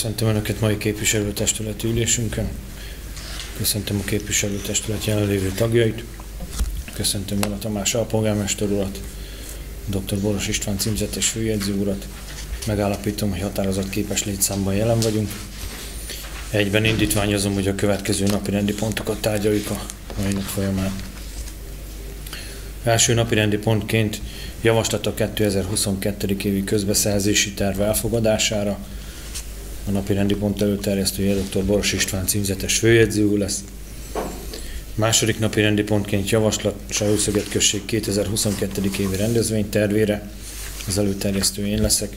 Köszöntöm Önöket mai képviselőtestületi ülésünkön. Köszöntöm a képviselőtestület jelenlévő tagjait. Köszöntöm Jana Tamás alpolgármester urat, dr. Boros István címzetes főjegyző urat. Megállapítom, hogy határozat képes létszámban jelen vagyunk. Egyben indítványozom, hogy a következő napi rendi pontokat tárgyaljuk a mai nap folyamán. Első napi rendi pontként javaslat a 2022. évi közbeszerzési terv elfogadására. A napi rendi pont előterjesztője dr. Boros István címzetes főjegyző lesz. Második napi rendi pontként javaslat Sajószöget község 2022. évi rendezvénytervére. Az előterjesztő én leszek.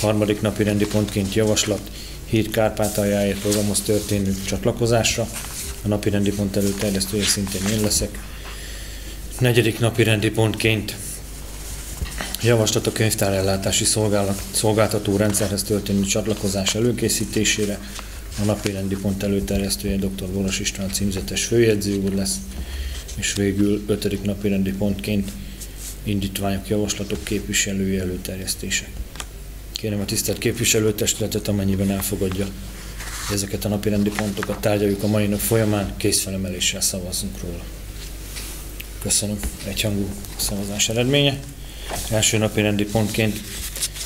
Harmadik napi rendi pontként javaslat Híd Kárpátaljáért programhoz történő csatlakozásra. A napi rendi pont előterjesztője szintén én leszek. Negyedik napi rendi pontként javaslat a könyvtárellátási szolgáltató rendszerhez történő csatlakozás előkészítésére. A napi rendi pont előterjesztője dr. Boros István címzetes főjegyző úr lesz, és végül ötödik napi rendi pontként indítványok, javaslatok képviselői előterjesztése. Kérem a tisztelt képviselőtestületet, amennyiben elfogadja ezeket a napi rendi pontokat tárgyaljuk a mai nap folyamán, készfelemeléssel szavazzunk róla. Köszönöm. Egyhangú szavazás eredménye. Első napi rendi pontként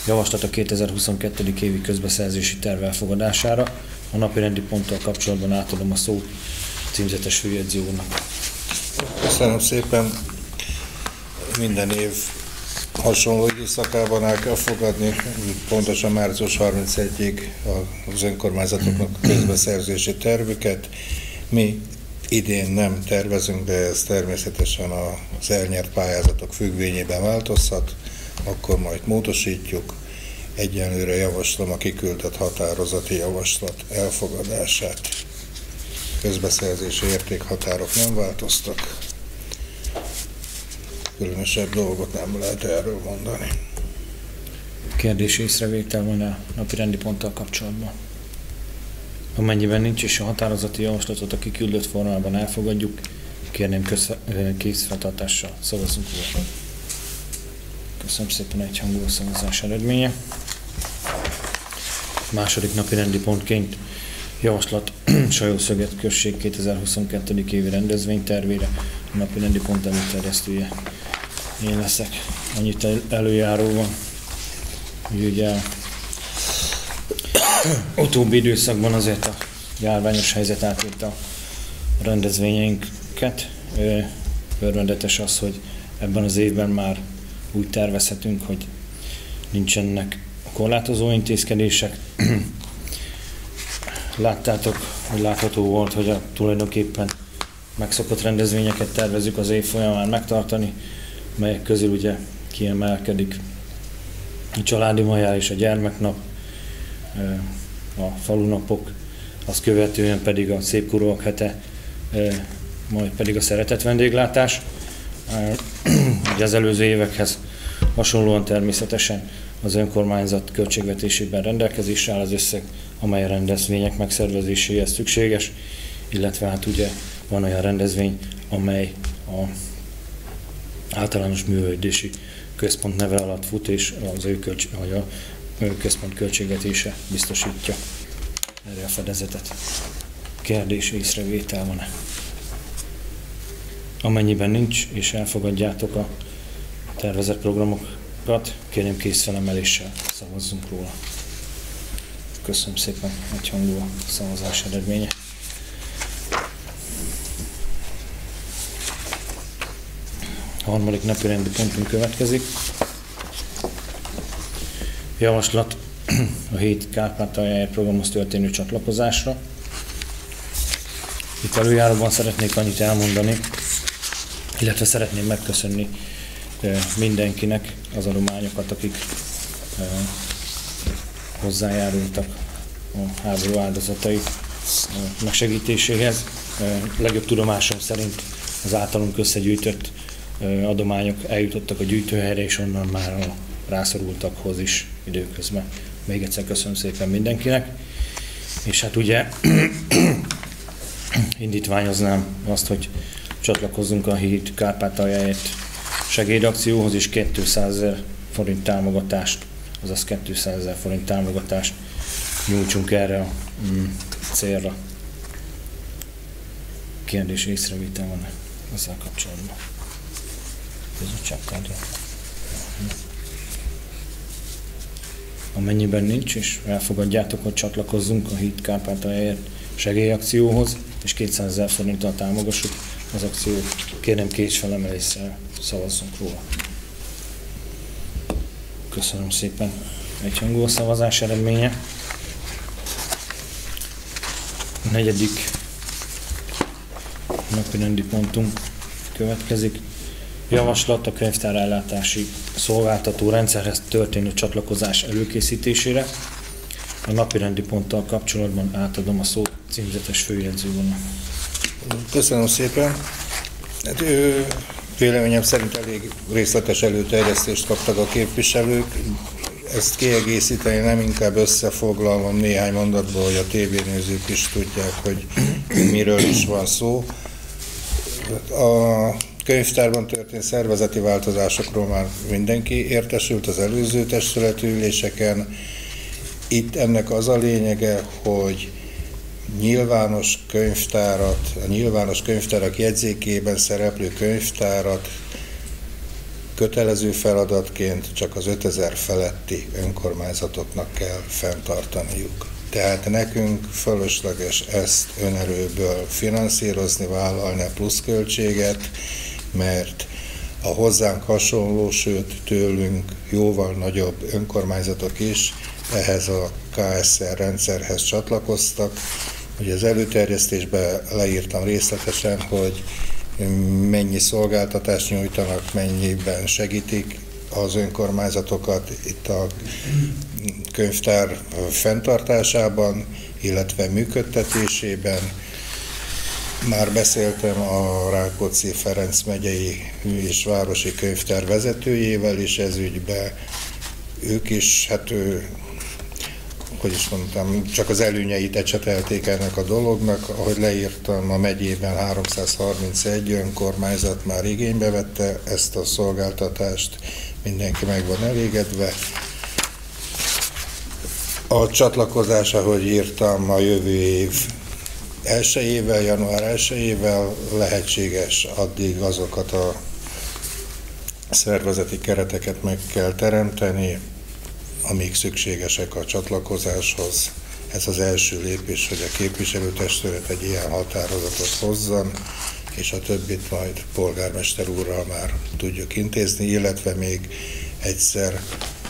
javaslat a 2022. évi közbeszerzési terv elfogadására. A napi rendi ponttal kapcsolatban átadom a szót címzetes főjegyző úrnak. Köszönöm szépen. Minden év hasonló időszakában el kell fogadni, pontosan március 31-ig az önkormányzatoknak közbeszerzési tervüket. Mi idén nem tervezünk, de ez természetesen az elnyert pályázatok függvényében változhat, akkor majd módosítjuk. Egyenlőre javaslom a kiküldött határozati javaslat elfogadását. Közbeszerzési értékhatárok nem változtak. Különösebb dolgot nem lehet erről mondani. Kérdés észrevétel van a napi rendi ponttal kapcsolatban. Amennyiben nincs is a határozati javaslatot a kiküldött formában elfogadjuk, kérném készfeltartással szavazunk róla. Köszönöm szépen egy hangú szavazás eredménye. Második napi rendi pontként javaslat Sajószöget község 2022. évi rendezvénytervére a napi rendi pont előterjesztője. Én leszek. Annyit előjáró van, hogy ugye utóbbi időszakban azért a járványos helyzet átírta a rendezvényeinket. Örvendetes az, hogy ebben az évben már úgy tervezhetünk, hogy nincsenek korlátozó intézkedések. Láttátok, hogy látható volt, hogy a tulajdonképpen megszokott rendezvényeket tervezük az év folyamán megtartani, melyek közül ugye kiemelkedik a családi majár és a gyermeknap, a falunapok, azt követően pedig a Szép Kurvak hete, majd pedig a szeretett vendéglátás. Az előző évekhez hasonlóan természetesen az önkormányzat költségvetésében rendelkezésre áll az összeg, amely a rendezvények megszervezéséhez szükséges, illetve hát ugye van olyan rendezvény, amely a általános művelődési központ neve alatt fut, és az ő, költs- vagy a központ költségvetése biztosítja erre a fedezetet. Kérdés, észrevétel van-e? Amennyiben nincs, és elfogadjátok a tervezett programokat, kérném készfelemeléssel szavazzunk róla. Köszönöm szépen, egyhangú a szavazás eredménye. A harmadik napi rendi pontunk következik. Javaslat a hét Kárpátaljáért programhoz történő csatlakozásra. Itt előjáróban szeretnék annyit elmondani, illetve szeretném megköszönni mindenkinek az adományokat, akik hozzájárultak a háború áldozatai megsegítéséhez. Legjobb tudomásom szerint az általunk összegyűjtött adományok eljutottak a gyűjtőhelyre, és onnan már a rászorultakhoz is időközben. Még egyszer köszönöm szépen mindenkinek. És hát ugye indítványoznám azt, hogy csatlakozzunk a híd Kárpátaljáért segédakcióhoz, és 200 ezer forint támogatást, azaz 200 ezer forint támogatást nyújtsunk erre a mm, célra. Kérdés észrevétel van ezzel kapcsolatban. Bizottságtárgya. Amennyiben nincs, és elfogadjátok, hogy csatlakozzunk a Hit Kárpátaljáért segélyakcióhoz, és 200 ezer forinttal támogassuk az akciót, kérem kész felemeléssel szavazzunk róla. Köszönöm szépen. Egyhangú a szavazás eredménye. A negyedik napi rendi pontunk következik. Javaslat a könyvtárellátási szolgáltató rendszerhez történő csatlakozás előkészítésére. A napi rendi ponttal kapcsolatban átadom a szót címzetes főjegyzővonal. Köszönöm szépen. Hát, ő, véleményem szerint elég részletes előterjesztést kaptak a képviselők. Ezt kiegészíteni nem inkább összefoglalom néhány mondatból, hogy a tévénézők is tudják, hogy miről is van szó. A könyvtárban történt szervezeti változásokról már mindenki értesült az előző testületi üléseken. Itt ennek az a lényege, hogy nyilvános könyvtárat, a nyilvános könyvtárak jegyzékében szereplő könyvtárat kötelező feladatként csak az 5000 feletti önkormányzatoknak kell fenntartaniuk. Tehát nekünk fölösleges ezt önerőből finanszírozni, vállalni a pluszköltséget, mert a hozzánk hasonló, sőt tőlünk jóval nagyobb önkormányzatok is ehhez a KSR rendszerhez csatlakoztak. Ugye az előterjesztésben leírtam részletesen, hogy mennyi szolgáltatást nyújtanak, mennyiben segítik az önkormányzatokat itt a könyvtár fenntartásában, illetve működtetésében. Már beszéltem a Rákóczi Ferenc megyei és városi könyvtár vezetőjével is ez ügybe. Ők is, hát ő, hogy is mondtam, csak az előnyeit ecsetelték ennek a dolognak. Ahogy leírtam, a megyében 331 önkormányzat már igénybe vette ezt a szolgáltatást, mindenki meg van elégedve. A csatlakozás, ahogy írtam, a jövő év elsőjével, január elsőjével lehetséges, addig azokat a szervezeti kereteket meg kell teremteni, amik szükségesek a csatlakozáshoz. Ez az első lépés, hogy a képviselőtestület egy ilyen határozatot hozzon, és a többit majd polgármester úrral már tudjuk intézni, illetve még egyszer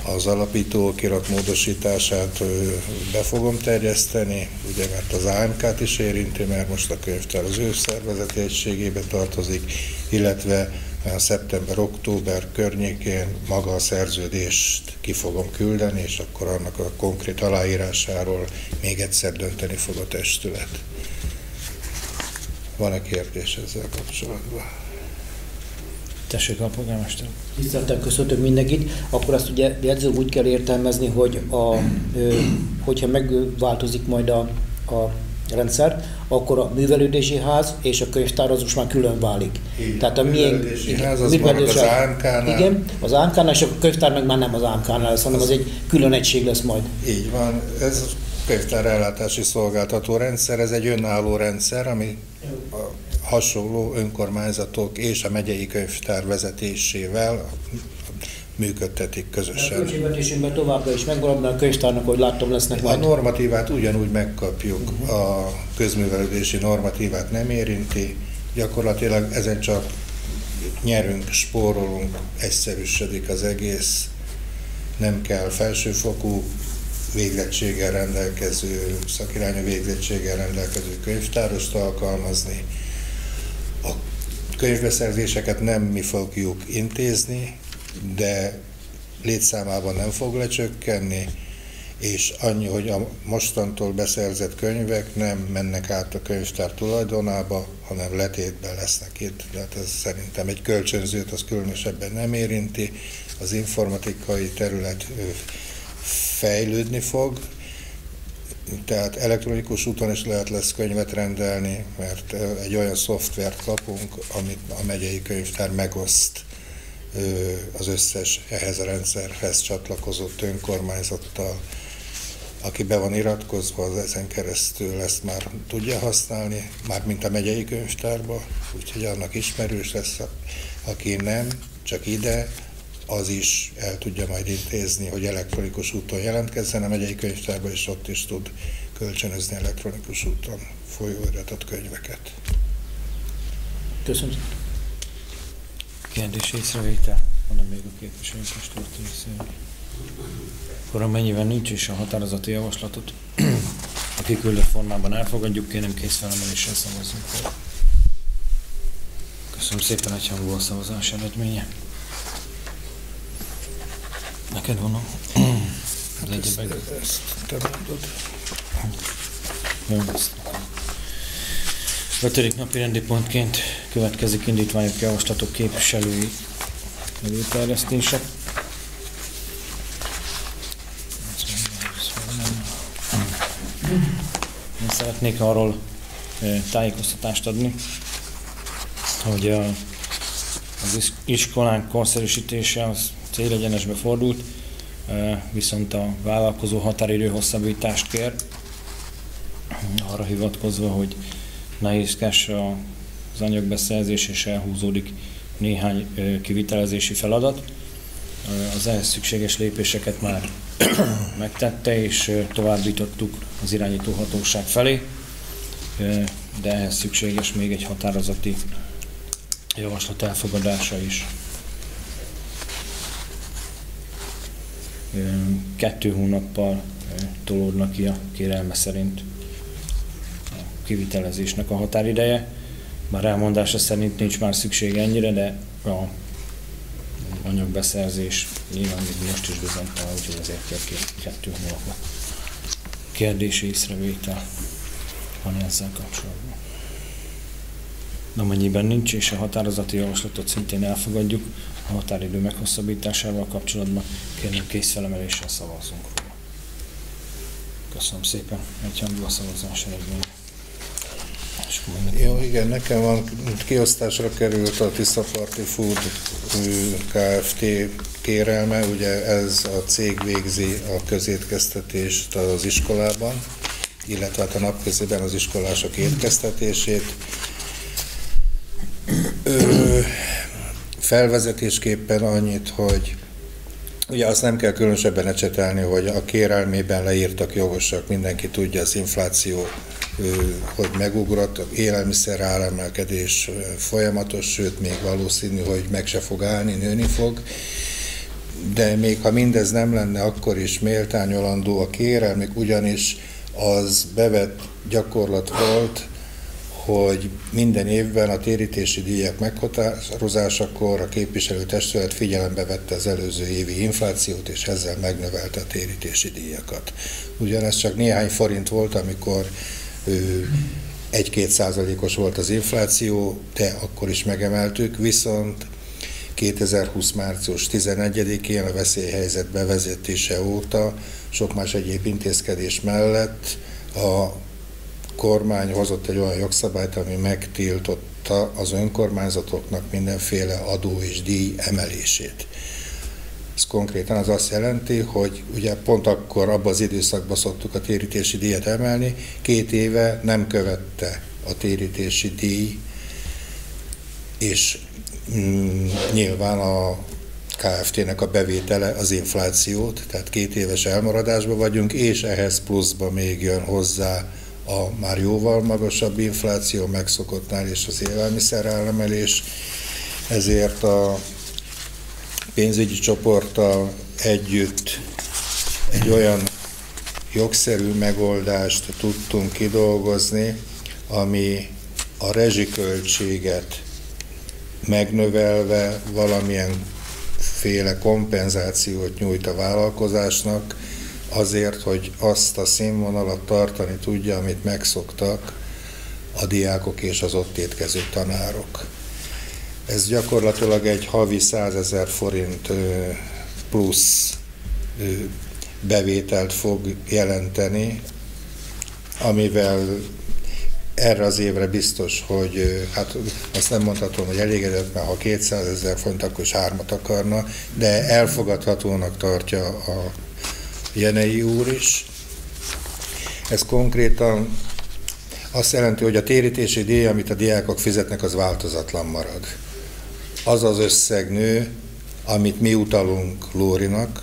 az alapító okirat módosítását be fogom terjeszteni, ugye mert az AMK-t is érinti, mert most a könyvtár az ő szervezeti egységébe tartozik, illetve szeptember-október környékén maga a szerződést ki fogom küldeni, és akkor annak a konkrét aláírásáról még egyszer dönteni fog a testület. Van-e kérdés ezzel kapcsolatban? Tessék, a polgármester. Tisztelten köszöntök mindenkit. Akkor azt ugye jegyző úgy kell értelmezni, hogy a, hogyha megváltozik majd a, a rendszer, akkor a művelődési ház és a könyvtár az most már külön válik. Igen. Tehát a művelődési ház az marad az AMK-nál. Igen, az AMK-nál, és a könyvtár meg már nem az AMK-nál lesz, hanem az, az egy külön egység lesz majd. Így van. Ez könyvtár ellátási szolgáltató rendszer, ez egy önálló rendszer, ami a hasonló önkormányzatok és a megyei könyvtár vezetésével működtetik közösen. A költségvetésünkben továbbra is megvan, a könyvtárnak, hogy láttam, lesznek. A normatívát ugyanúgy megkapjuk, uh-huh. a közművelődési normatívát nem érinti, gyakorlatilag ezen csak nyerünk, spórolunk, egyszerűsödik az egész, nem kell felsőfokú végzettséggel rendelkező, szakirányú végzettséggel rendelkező könyvtárost alkalmazni. A könyvbeszerzéseket nem mi fogjuk intézni, de létszámában nem fog lecsökkenni, és annyi, hogy a mostantól beszerzett könyvek nem mennek át a könyvtár tulajdonába, hanem letétben lesznek itt. Tehát ez szerintem egy kölcsönzőt az különösebben nem érinti. Az informatikai terület fejlődni fog, tehát elektronikus úton is lehet lesz könyvet rendelni, mert egy olyan szoftvert kapunk, amit a megyei könyvtár megoszt az összes ehhez a rendszerhez csatlakozott önkormányzattal. aki be van iratkozva, az ezen keresztül ezt már tudja használni, már mint a megyei könyvtárba, úgyhogy annak ismerős lesz, aki nem, csak ide, az is el tudja majd intézni, hogy elektronikus úton jelentkezzen a megyei könyvtárba, és ott is tud kölcsönözni elektronikus úton folyóiratott könyveket. Köszönöm. Kérdés észrevétel? Van még a képviselők most Akkor amennyiben nincs is a határozati javaslatot, a kiküldött formában elfogadjuk, kérem kész felemeléssel szavazzunk fel. Köszönöm szépen, hogy a szavazás eredménye. Neked van. Hát ezt, ezt te mondod. Jó, ezt Ötödik napi rendi pontként következik indítványok javaslatok képviselői előterjesztése. Én szeretnék arról tájékoztatást adni, hogy a, az iskolánk korszerűsítése az célegyenesbe fordult, viszont a vállalkozó határidő hosszabbítást kér, arra hivatkozva, hogy nehézkes az anyagbeszerzés és elhúzódik néhány kivitelezési feladat. Az ehhez szükséges lépéseket már megtette, és továbbítottuk az irányító hatóság felé, de ehhez szükséges még egy határozati javaslat elfogadása is. Kettő hónappal tolódnak ki a kérelme szerint kivitelezésnek a határideje. Már elmondása szerint nincs már szükség ennyire, de a anyagbeszerzés nyilván még most is bizonytalan, úgyhogy ezért kell kettő hónapot. Kérdés, észrevétel van ezzel kapcsolatban. De amennyiben nincs, és a határozati javaslatot szintén elfogadjuk, a határidő meghosszabbításával kapcsolatban kérném készfelemeléssel szavazzunk róla. Köszönöm szépen, egy a szavazás eredmény. Jó, igen, nekem van, kiosztásra került a Tiszaparti Food Kft. kérelme, ugye ez a cég végzi a közétkeztetést az iskolában, illetve hát a napközében az iskolások étkeztetését. Ö, felvezetésképpen annyit, hogy Ugye azt nem kell különösebben ecsetelni, hogy a kérelmében leírtak jogosak, mindenki tudja, az infláció hogy megugrott, élelmiszer áremelkedés folyamatos, sőt még valószínű, hogy meg se fog állni, nőni fog. De még ha mindez nem lenne, akkor is méltányolandó a kérelmük, ugyanis az bevett gyakorlat volt, hogy minden évben a térítési díjak meghatározásakor a képviselőtestület figyelembe vette az előző évi inflációt, és ezzel megnövelte a térítési díjakat. Ugyanez csak néhány forint volt, amikor 1-2 százalékos volt az infláció, de akkor is megemeltük, viszont 2020. március 11-én a veszélyhelyzet bevezetése óta sok más egyéb intézkedés mellett a kormány hozott egy olyan jogszabályt, ami megtiltotta az önkormányzatoknak mindenféle adó és díj emelését. Ez konkrétan az azt jelenti, hogy ugye pont akkor abban az időszakban szoktuk a térítési díjat emelni, két éve nem követte a térítési díj, és mm, nyilván a KFT-nek a bevétele az inflációt, tehát két éves elmaradásban vagyunk, és ehhez pluszba még jön hozzá a már jóval magasabb infláció megszokottnál és az élelmiszer áremelés, ezért a pénzügyi csoporttal együtt egy olyan jogszerű megoldást tudtunk kidolgozni, ami a rezsiköltséget megnövelve valamilyen féle kompenzációt nyújt a vállalkozásnak, azért, hogy azt a színvonalat tartani tudja, amit megszoktak a diákok és az ott étkező tanárok. Ez gyakorlatilag egy havi 100 ezer forint plusz bevételt fog jelenteni, amivel erre az évre biztos, hogy hát azt nem mondhatom, hogy elégedett, mert ha 200 ezer font, akkor is hármat akarna, de elfogadhatónak tartja a Jenei úr is, Ez konkrétan azt jelenti, hogy a térítési díj, amit a diákok fizetnek, az változatlan marad. Az az összeg nő, amit mi utalunk Lórinak,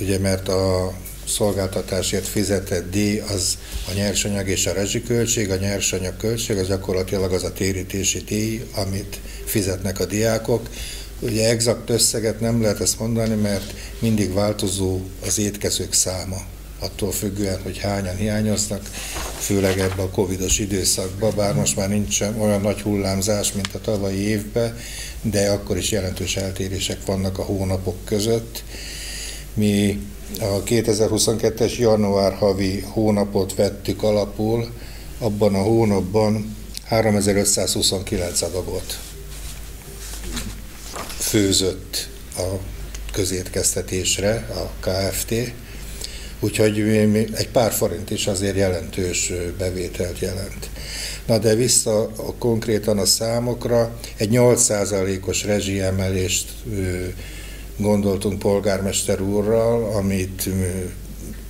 ugye mert a szolgáltatásért fizetett díj az a nyersanyag és a rezsiköltség, a nyersanyag költség az gyakorlatilag az a térítési díj, amit fizetnek a diákok. Ugye exakt összeget nem lehet ezt mondani, mert mindig változó az étkezők száma attól függően, hogy hányan hiányoznak, főleg ebben a covidos időszakban, bár most már nincs olyan nagy hullámzás, mint a tavalyi évben, de akkor is jelentős eltérések vannak a hónapok között. Mi a 2022-es január havi hónapot vettük alapul, abban a hónapban 3529 adagot főzött a közétkeztetésre a KFT, úgyhogy egy pár forint is azért jelentős bevételt jelent. Na de vissza a, konkrétan a számokra, egy 8%-os rezsiemelést gondoltunk polgármester úrral, amit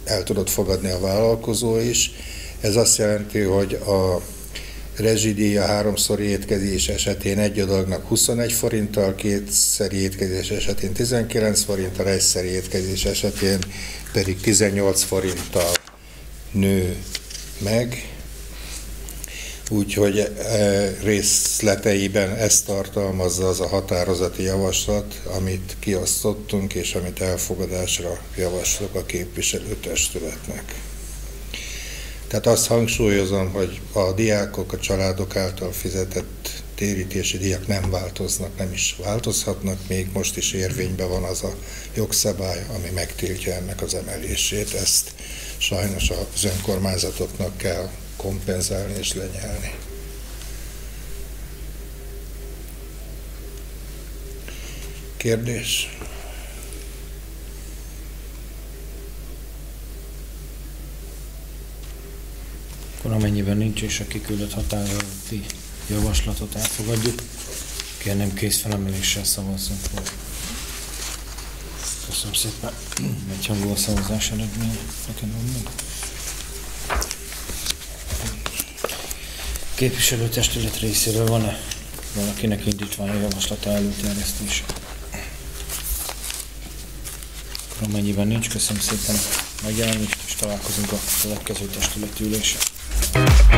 el tudott fogadni a vállalkozó is. Ez azt jelenti, hogy a rezsidíja háromszori étkezés esetén egy adagnak 21 forinttal, kétszeri étkezés esetén 19 forinttal, egyszeri étkezés esetén pedig 18 forinttal nő meg. Úgyhogy e, részleteiben ezt tartalmazza az a határozati javaslat, amit kiosztottunk, és amit elfogadásra javaslok a képviselőtestületnek. Tehát azt hangsúlyozom, hogy a diákok, a családok által fizetett térítési díjak nem változnak, nem is változhatnak, még most is érvényben van az a jogszabály, ami megtiltja ennek az emelését. Ezt sajnos az önkormányzatoknak kell kompenzálni és lenyelni. Kérdés? Akkor amennyiben nincs és a kiküldött határozati javaslatot elfogadjuk, kérném készfelemeléssel szavazzunk róla. Köszönöm szépen. Egy hangú a szavazás eredménye. Neked van meg? Képviselőtestület részéről van-e valakinek indítvány a javaslata előterjesztése? Akkor amennyiben nincs, köszönöm szépen a megjelenést, és találkozunk a következő testületi ülésen. you